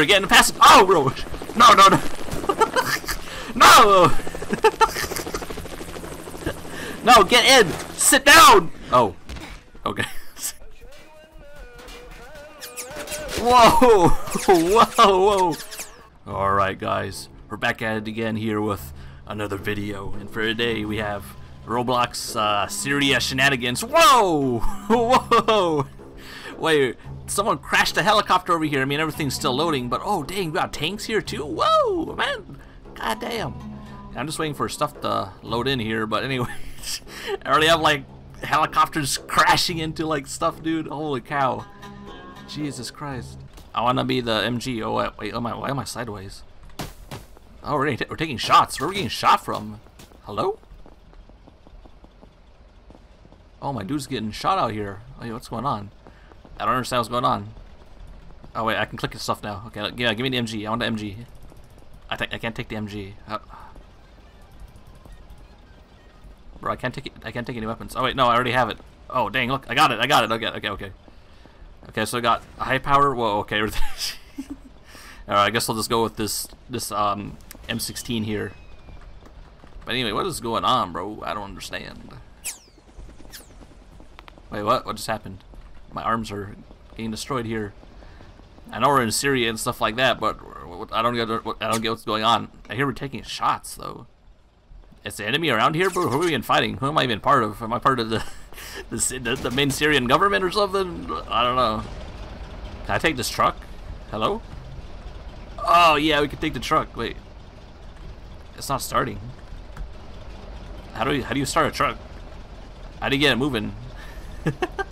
Or getting past. Oh, bro. No, no, no. no. no, get in. Sit down. Oh. Okay. whoa. Whoa, whoa. All right, guys. We're back at it again here with another video. And for today, we have Roblox uh, Syria shenanigans. Whoa! Whoa! Wait, someone crashed a helicopter over here. I mean, everything's still loading, but oh, dang, we got tanks here too. Whoa, man! God damn. I'm just waiting for stuff to load in here, but anyway, I already have like helicopters crashing into like stuff, dude. Holy cow! Jesus Christ! I want to be the MG. Oh wait, am I? Why am I sideways? Oh, we're, we're taking shots. Where are we getting shot from? Hello? Oh, my dude's getting shot out here. Oh, wait, what's going on? I don't understand what's going on. Oh wait, I can click stuff now. Okay, yeah, give me the MG. I want the MG. I think I can't take the MG. Uh, bro, I can't take it. I can't take any weapons. Oh wait, no, I already have it. Oh dang, look, I got it. I got it. Okay, okay, okay. Okay, so I got high power. Whoa, okay. All right, I guess I'll just go with this this um M16 here. But anyway, what is going on, bro? I don't understand. Wait, what? What just happened? My arms are getting destroyed here. I know we're in Syria and stuff like that, but I don't get I don't get what's going on. I hear we're taking shots though. Is the enemy around here, bro? Who are we even fighting? Who am I even part of? Am I part of the the, the main Syrian government or something? I don't know. Can I take this truck? Hello? Oh yeah, we can take the truck. Wait, it's not starting. How do you how do you start a truck? How do you get it moving?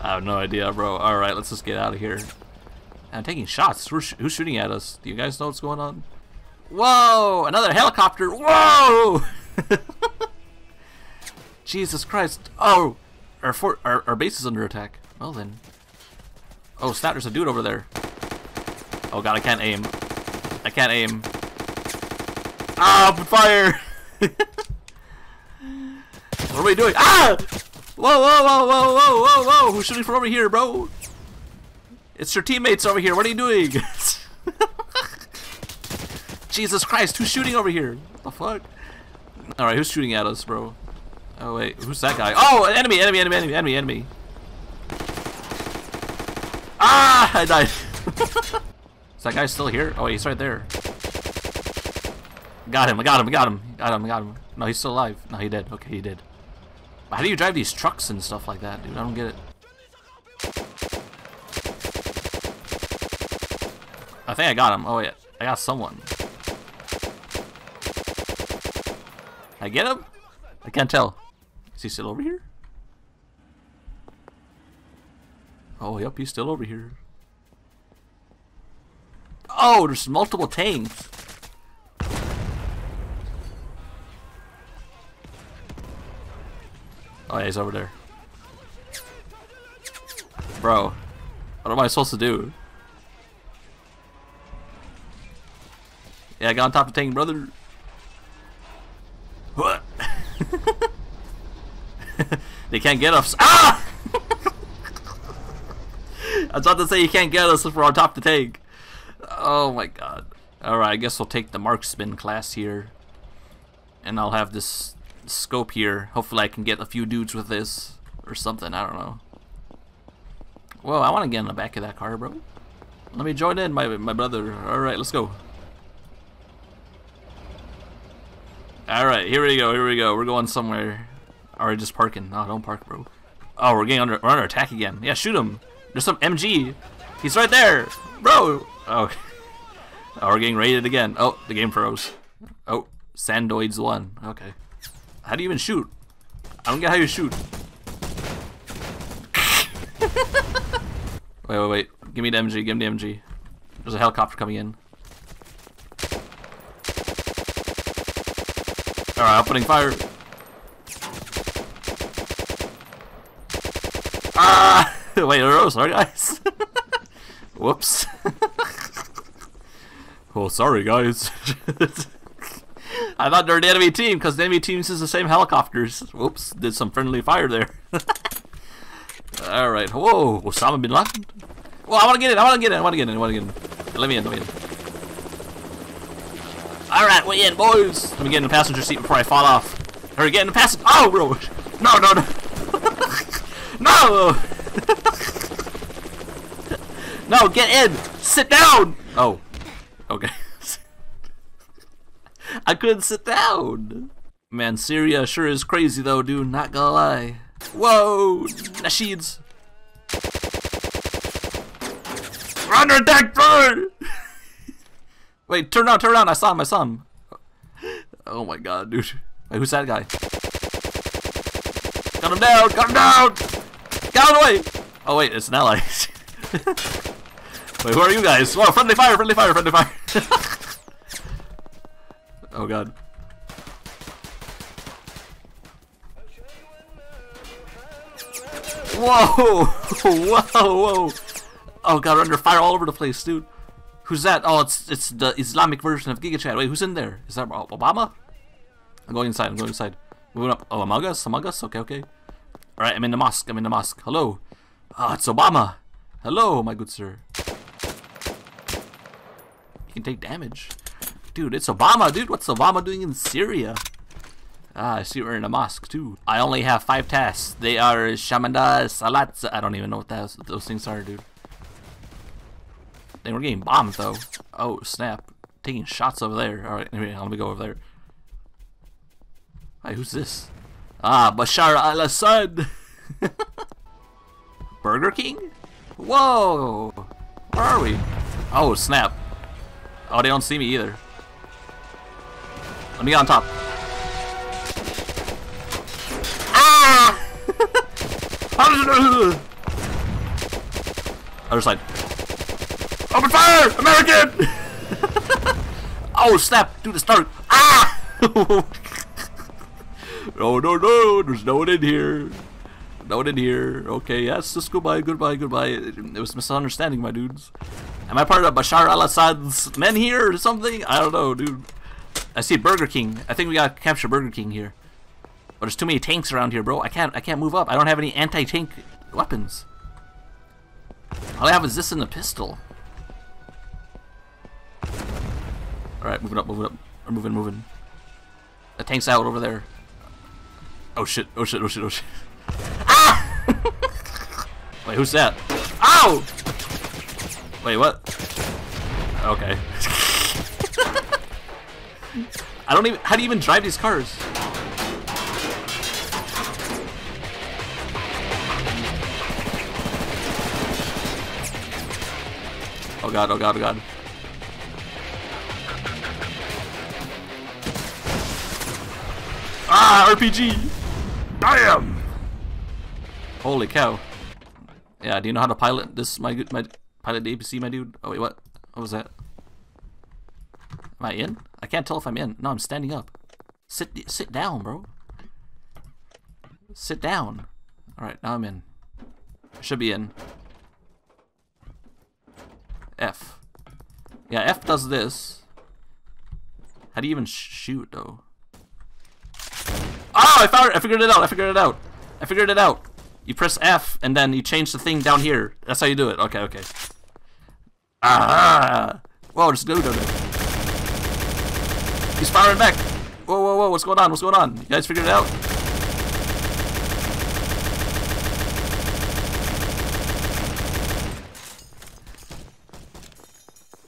I have no idea, bro. Alright, let's just get out of here. I'm taking shots. Who's, who's shooting at us? Do you guys know what's going on? Whoa! Another helicopter! Whoa! Jesus Christ. Oh! Our, fort, our, our base is under attack. Well then. Oh, snap, there's a dude over there. Oh god, I can't aim. I can't aim. Ah, fire! what are we doing? Ah! Whoa, whoa, whoa, whoa, whoa, whoa, whoa! Who's shooting from over here, bro? It's your teammates over here. What are you doing? Jesus Christ, who's shooting over here? What the fuck? Alright, who's shooting at us, bro? Oh, wait, who's that guy? Oh, enemy, enemy, enemy, enemy, enemy, enemy. Ah, I died. Is that guy still here? Oh, wait, he's right there. Got him, I got him, I got him, got him, I got him. No, he's still alive. No, he did. Okay, he did. How do you drive these trucks and stuff like that, dude? I don't get it. I think I got him. Oh, wait. I got someone. I get him? I can't tell. Is he still over here? Oh, yep, he's still over here. Oh, there's multiple tanks. Oh yeah, he's over there. Bro, what am I supposed to do? Yeah, I got on top of the tank, brother. What? they can't get us. Ah! I was about to say you can't get us if we're on top of the tank. Oh my god. Alright, I guess we'll take the marksman class here. And I'll have this scope here. Hopefully I can get a few dudes with this or something. I don't know. Whoa, I want to get in the back of that car, bro. Let me join in, my, my brother. Alright, let's go. Alright, here we go, here we go. We're going somewhere. Or just parking. No, don't park, bro. Oh, we're getting under, we're under attack again. Yeah, shoot him. There's some MG. He's right there. Bro. Oh. oh, we're getting raided again. Oh, the game froze. Oh, Sandoids won. Okay. How do you even shoot? I don't get how you shoot. wait, wait, wait. Give me the MG. Give me the MG. There's a helicopter coming in. Alright, opening fire. Ah! wait, oh, sorry guys. Whoops. oh, sorry guys. I thought they're the enemy team because the enemy team uses the same helicopters. Whoops, did some friendly fire there. Alright, whoa, Osama bin Laden? Well, I want to get in, I want to get in, I want to get in, I want to get in. Let me in, let me in. Alright, we in, boys! Let me get in the passenger seat before I fall off. Hurry, get in the passenger- Oh, bro! No, no, no! no! no, get in! Sit down! Oh. Okay. I couldn't sit down! Man, Syria sure is crazy though, dude, not gonna lie. Whoa! Nasheeds! Under attack, bird! Wait, turn around, turn around, I saw him, I saw him. Oh my god, dude. Wait, who's that guy? Got him down, got him down! Get out of the way! Oh wait, it's an ally. wait, who are you guys? Whoa, friendly fire, friendly fire, friendly fire! oh god. Whoa! Whoa! Whoa! Oh god, we're under fire all over the place, dude. Who's that? Oh, it's it's the Islamic version of GigaChad. Wait, who's in there? Is that Obama? I'm going inside. I'm going inside. Moving up. Oh, among us? Among us? Okay, okay. All right, I'm in the mosque. I'm in the mosque. Hello. Ah, oh, it's Obama. Hello, my good sir. You can take damage. Dude, it's Obama, dude. What's Obama doing in Syria? Ah, I see we're in a mosque too. I only have five tasks. They are Shamanda, Salat. I don't even know what those, those things are, dude. Dang, we're getting bombed though. Oh, snap. Taking shots over there. Alright, let me go over there. Hey, who's this? Ah, Bashar al-Assad! Burger King? Whoa! Where are we? Oh, snap. Oh, they don't see me either. Let me get on top. Ah! Other side. Open fire! American! oh, snap! Do the start. Ah! Oh no no, there's no one in here. No one in here. Okay, yes, just goodbye, goodbye, goodbye. It, it was misunderstanding, my dudes. Am I part of Bashar al-Assad's men here or something? I don't know, dude. I see Burger King. I think we gotta capture Burger King here. But there's too many tanks around here, bro. I can't I can't move up. I don't have any anti-tank weapons. All I have is this and a pistol. Alright, moving up, moving up. We're moving, moving. The tank's out over there. Oh shit, oh shit, oh shit, oh shit. Ah! Wait, who's that? Ow! Wait, what? Okay. I don't even, how do you even drive these cars? Oh god, oh god, oh god. Ah, RPG! Damn! Holy cow. Yeah, do you know how to pilot this, my my pilot the APC, my dude? Oh wait, what? What was that? Am I in? I can't tell if I'm in. No, I'm standing up. Sit sit down, bro. Sit down. Alright, now I'm in. Should be in. F. Yeah, F does this. How do you even sh shoot, though? Oh, I found it. I figured it out. I figured it out. I figured it out. You press F and then you change the thing down here. That's how you do it. Okay, okay. Ah! Whoa, there's dude over there. He's firing back. Whoa, whoa, whoa! What's going on? What's going on? You guys figured it out?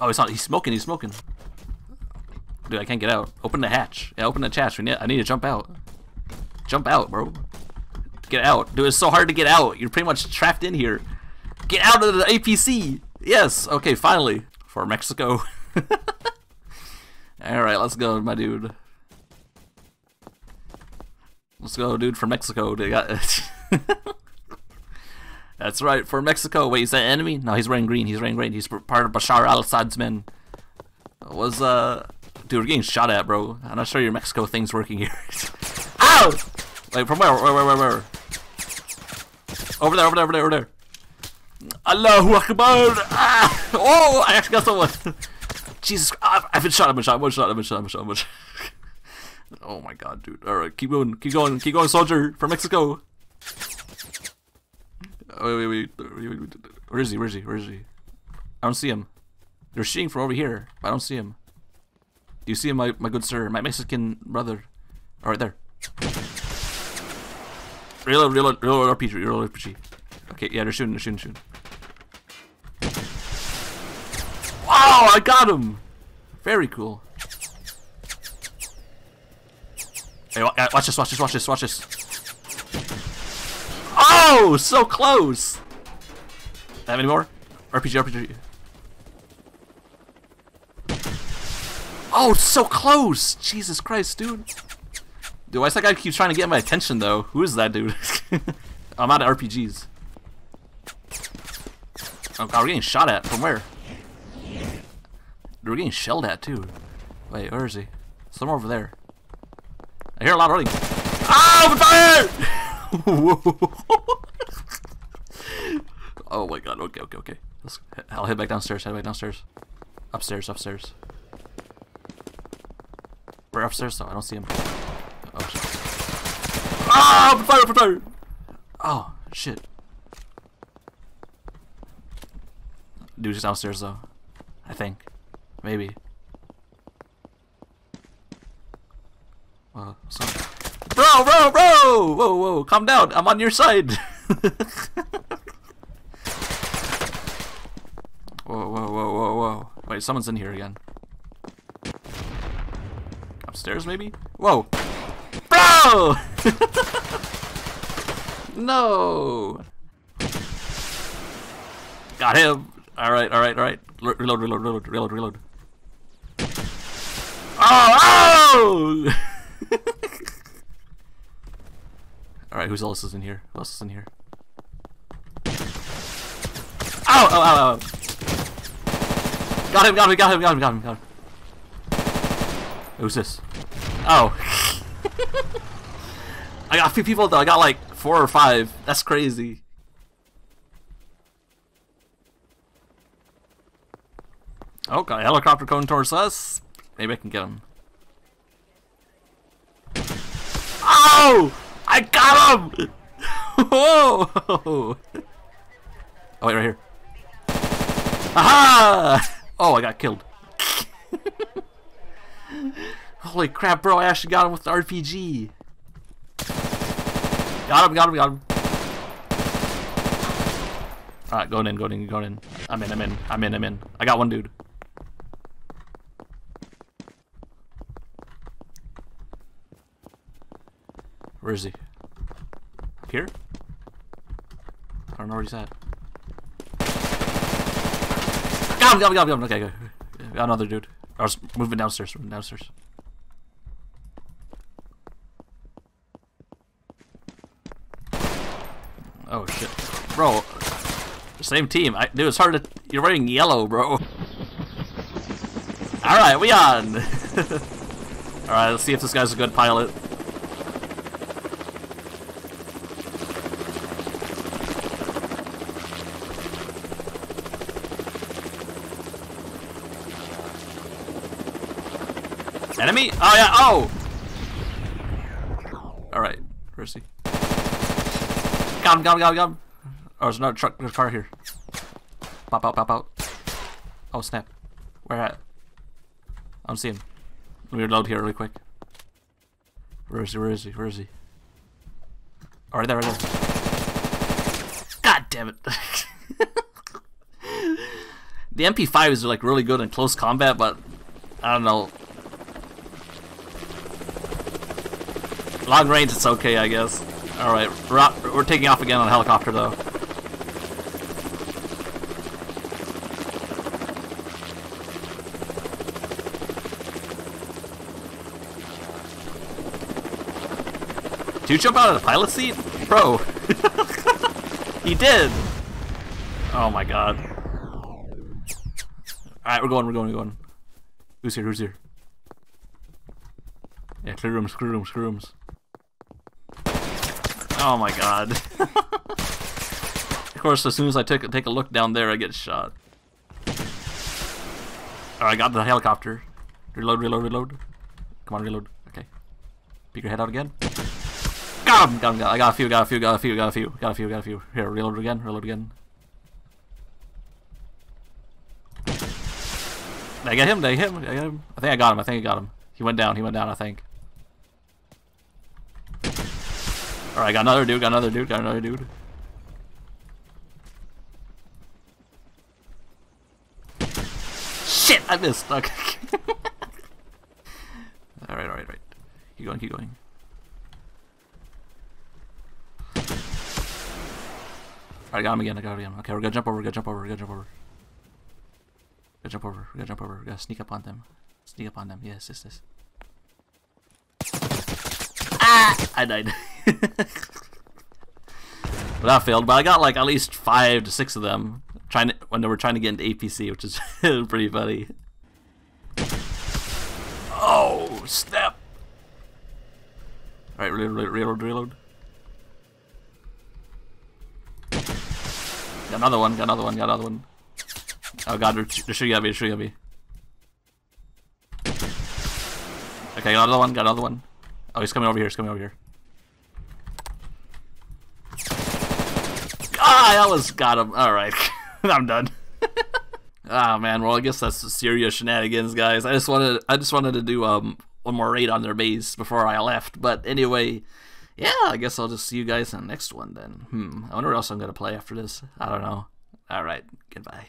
Oh, he's not. He's smoking. He's smoking. Dude, I can't get out. Open the hatch. Yeah, open the hatch. We need, I need to jump out. Jump out, bro. Get out. Dude, it's so hard to get out. You're pretty much trapped in here. Get out of the APC. Yes. Okay, finally. For Mexico. Alright, let's go, my dude. Let's go, dude, for Mexico. They got That's right, for Mexico. Wait, is that enemy? No, he's wearing green. He's wearing green. He's part of Bashar al-Assad's men. Was, uh... Dude, we're getting shot at, bro. I'm not sure your Mexico thing's working here. Ow! Wait, from where? Where, where, where, where? Over there, over there, over there, over there. Allahu Akbar! Ah! Oh, I actually got someone. Jesus, I've, I've been shot, I've been shot, been shot, I've been shot, I've been shot, I've been shot. oh my god, dude. Alright, keep going, keep going, keep going, soldier, from Mexico. Oh, wait, wait, wait, wait, where is he, where is he, where is he? I don't see him. They're shooting from over here. I don't see him. Do you see him, my, my good sir? My Mexican brother. All right, there. Reload, reload, reload RPG, reload RPG. Okay, yeah, they're shooting, they're shooting, shooting. Wow, I got him! Very cool. Hey, watch this, watch this, watch this, watch this. Oh, so close! Have any more? RPG, RPG. Oh, so close! Jesus Christ, dude. Dude, why is that guy keeps trying to get my attention, though? Who is that dude? I'm out of RPGs. Oh god, we're getting shot at. From where? We're getting shelled at, too. Wait, where is he? Somewhere over there. I hear a lot of running. Ah, fire! oh my god, okay, okay, okay. Let's, I'll head back downstairs, head back downstairs. Upstairs, upstairs. We're upstairs though, I don't see him. Oh shit. Ah! Fire, fire, fire! Oh, shit. Dude's downstairs though. I think. Maybe. Bro, bro, bro! Whoa, whoa, calm down. I'm on your side. whoa, whoa, whoa, whoa, whoa. Wait, someone's in here again. Upstairs, maybe? Whoa! Bro! no! Got him! Alright, alright, alright. Reload, reload, reload, reload, reload. Oh! Oh! alright, who else is in here? Who else is in here? Ow! Ow, ow, ow! Got him, got him, got him, got him, got him, got him. Who's this? Oh. I got a few people though. I got like four or five. That's crazy. Okay, helicopter coming towards us. Maybe I can get him. Oh! I got him! Whoa! Oh, wait, right here. Aha! Oh, I got killed. Holy crap, bro, I actually got him with the RPG. Got him, got him, got him. Alright, going in, going in, going in. I'm in, I'm in, I'm in, I'm in. I got one dude. Where is he? Here? I don't know where he's at. Got him, got him, got him, Okay, good. Got another dude. I was moving downstairs, moving downstairs. Oh shit. Bro, same team. I, dude, it's hard to. You're wearing yellow, bro. Alright, we on! Alright, let's see if this guy's a good pilot. Enemy? Oh yeah, oh! Alright, where is he? Got him, got him, got him, got him! Oh, there's another truck, there's a car here. Pop out, pop out. Oh snap. Where at? I don't see him. Let me reload here really quick. Where is he, where is he, where is he? Oh, right there, right there. God damn it. the MP5s are like really good in close combat, but I don't know. Long range, it's okay, I guess. Alright, we're, we're taking off again on helicopter, though. Did you jump out of the pilot seat? Bro. he did! Oh my god. Alright, we're going, we're going, we're going. Who's here, who's here? Yeah, clear rooms, clear rooms, clear rooms. Oh my god. of course, as soon as I take, take a look down there, I get shot. Alright, I got the helicopter. Reload, reload, reload. Come on, reload. Okay. Peek your head out again. Got him! Got him, got him. I got a few, got a few, got a few, got a few, got a few, got a few. Here, reload again, reload again. Did I get him? Did I him? Did I get him? I think I got him. I think I got him. He went down. He went down, I think. Alright, got another dude, got another dude, got another dude. Shit, I missed. Okay. alright, alright, right. Keep going, keep going. Alright, I got him again, I got him again. Okay, we're gonna jump over, we're gonna jump over, we're gonna jump over. Gotta jump over. We gotta jump over. We gotta sneak up on them. Sneak up on them. Yes, yes, yes. Ah! I died. but that failed. But I got like at least five to six of them trying to, when they were trying to get into APC, which is pretty funny. Oh snap! All right, reload, reload, reload. Got another one. Got another one. Got another one. Oh god, they're, they're shooting at me, they're shooting at me. Okay, got another one, got another one. Oh, he's coming over here, he's coming over here. That was, got him. Alright, I'm done. ah man, well I guess that's serious shenanigans, guys. I just wanted, I just wanted to do um one more raid on their base before I left. But anyway, yeah, I guess I'll just see you guys in the next one then. Hmm, I wonder what else I'm gonna play after this. I don't know. Alright, goodbye.